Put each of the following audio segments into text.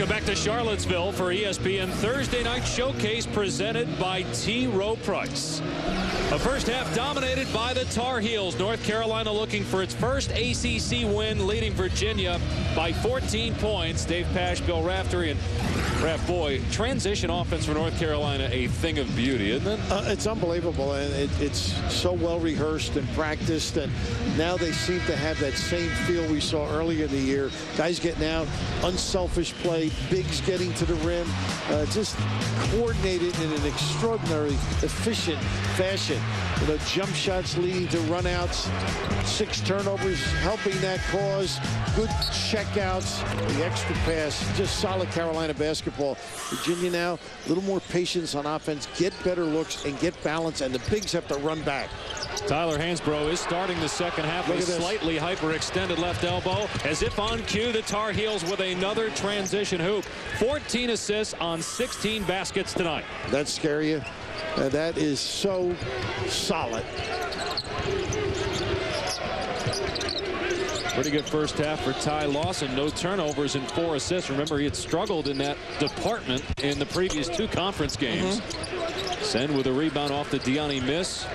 Welcome back to Charlottesville for ESPN Thursday Night Showcase presented by T. Rowe Price. A first half dominated by the Tar Heels. North Carolina looking for its first ACC win, leading Virginia by 14 points. Dave Pasch, Bill Raftery, and Raff Boy. Transition offense for North Carolina, a thing of beauty, isn't it? Uh, it's unbelievable, and it, it's so well rehearsed and practiced, and now they seem to have that same feel we saw earlier in the year. Guys getting out, unselfish play, bigs getting to the rim, uh, just coordinated in an extraordinary, efficient fashion. You know, jump shots leading to runouts, six turnovers helping that cause, good checkouts, the extra pass, just solid Carolina basketball. Virginia now, a little more patience on offense, get better looks and get balance, and the bigs have to run back. Tyler Hansbrough is starting the second half with a slightly hyperextended left elbow. As if on cue, the Tar Heels with another transition hoop. 14 assists on 16 baskets tonight. That's scary you. Uh, that is so solid. Pretty good first half for Ty Lawson. No turnovers and four assists. Remember, he had struggled in that department in the previous two conference games. Mm -hmm. Send with a rebound off the Diane miss.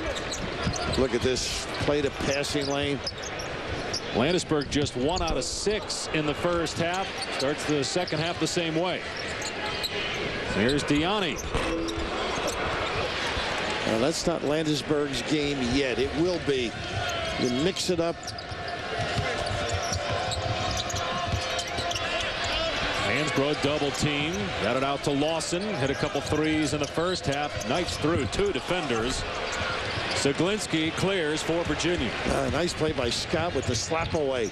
Look at this. Play to passing lane. Landesberg just one out of six in the first half. Starts the second half the same way. Here's Diane. Now, that's not Landesberg's game yet. It will be. You mix it up. Hansbrough double team. Got it out to Lawson. Hit a couple threes in the first half. Knifes through two defenders. Zeglinski clears for Virginia. Uh, nice play by Scott with the slap away.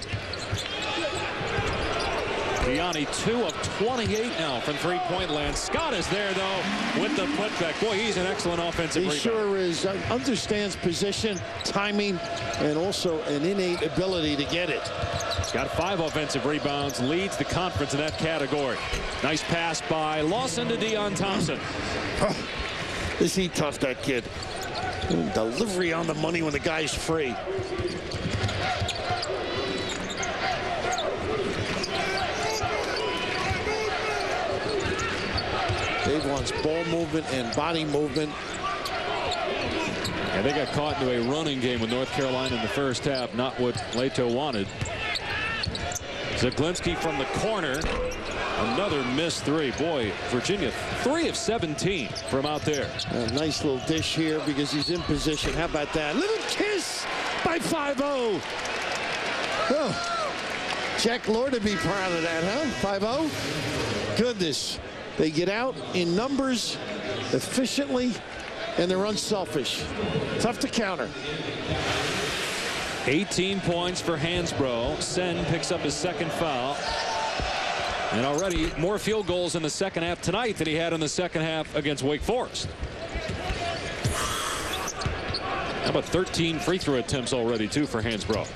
Diane, 2 of 28 now from three-point land. Scott is there, though, with the putback. Boy, he's an excellent offensive He rebound. sure is. Uh, understands position, timing, and also an innate ability to get it. He's got five offensive rebounds, leads the conference in that category. Nice pass by Lawson to Deon Thompson. Is he tough, that kid? Delivery on the money when the guy's free. Dave wants ball movement and body movement. And they got caught into a running game with North Carolina in the first half. Not what Leitao wanted. Zeglinski from the corner. Another missed three. Boy, Virginia, three of 17 from out there. A nice little dish here because he's in position. How about that? Little kiss by 5-0. Oh. Jack Lord to be proud of that, huh? 5-0. Goodness. They get out in numbers efficiently, and they're unselfish. Tough to counter. 18 points for Hansbrough. Sene picks up his second foul. And already more field goals in the second half tonight than he had in the second half against Wake Forest. How about 13 free throw attempts already, too, for Hansbrough?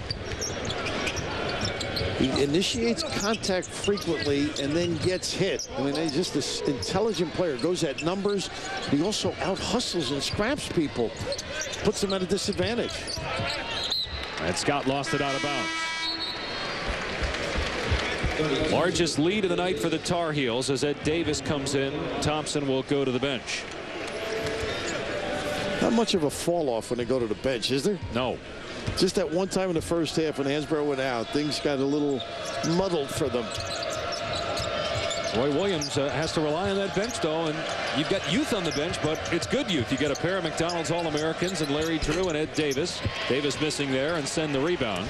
He initiates contact frequently and then gets hit. I mean, he's just this intelligent player. Goes at numbers. He also out hustles and scraps people. Puts them at a disadvantage. And Scott lost it out of bounds. Largest lead of the night for the Tar Heels as Ed Davis comes in. Thompson will go to the bench. Not much of a fall off when they go to the bench, is there? No. Just that one time in the first half when Hansbrough went out, things got a little muddled for them. Roy Williams uh, has to rely on that bench, though, and you've got youth on the bench, but it's good youth. You got a pair of McDonald's All-Americans and Larry Drew and Ed Davis. Davis missing there and send the rebound.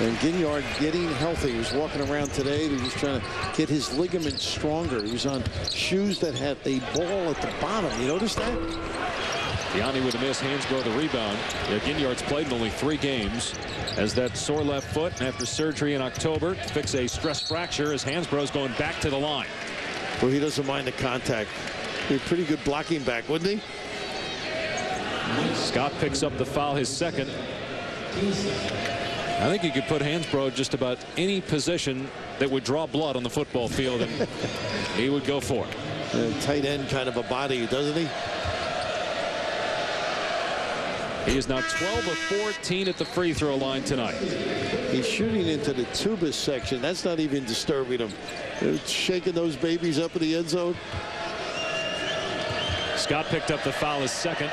And Ginyard getting healthy. He was walking around today. He was trying to get his ligaments stronger. He was on shoes that had a ball at the bottom. You notice that? Diane with a miss, Hansbrough the rebound. Yeah, Ginyard's played in only three games as that sore left foot after surgery in October to fix a stress fracture as Hansbrough's going back to the line. Well, he doesn't mind the contact. Be a pretty good blocking back, wouldn't he? Scott picks up the foul, his second. I think you could put Hansbrough just about any position that would draw blood on the football field, and he would go for it. A tight end kind of a body, doesn't he? He is now 12 of 14 at the free throw line tonight. He's shooting into the tubus section. That's not even disturbing him. It's shaking those babies up in the end zone. Scott picked up the foul his second.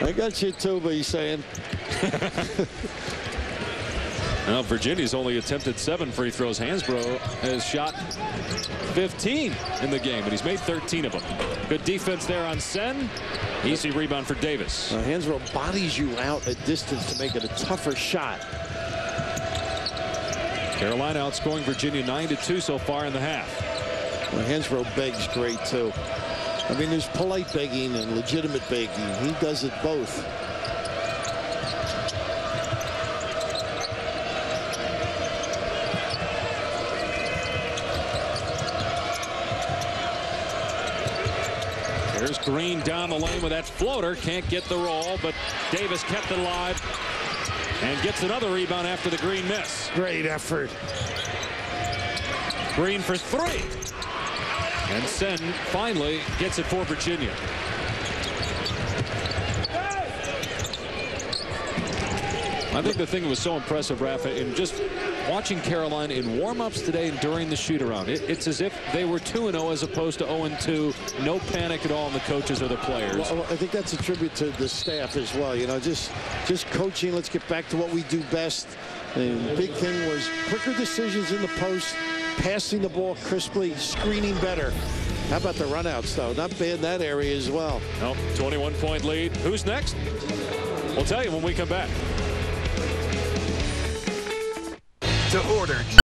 I got you, Tuba, he's saying. Now Virginia's only attempted seven free throws. Hansbrough has shot 15 in the game, but he's made 13 of them. Good defense there on Sene. Easy rebound for Davis. Uh, Hansbrough bodies you out at distance to make it a tougher shot. Carolina outscoring Virginia 9 to 2 so far in the half. Well, Hansbrough begs great too. I mean, there's polite begging and legitimate begging. He does it both. There's Green down the lane with that floater. Can't get the roll, but Davis kept it alive and gets another rebound after the Green miss. Great effort. Green for three. And Sene finally gets it for Virginia. I think the thing that was so impressive, Rafa, in just watching Carolina in warm-ups today and during the shoot-around, it, it's as if they were 2-0 as opposed to 0-2. No panic at all in the coaches or the players. Well, I think that's a tribute to the staff as well. You know, just just coaching. Let's get back to what we do best. The big thing was quicker decisions in the post, passing the ball crisply, screening better. How about the runouts, though? Not bad in that area as well. No, 21-point lead. Who's next? We'll tell you when we come back. To order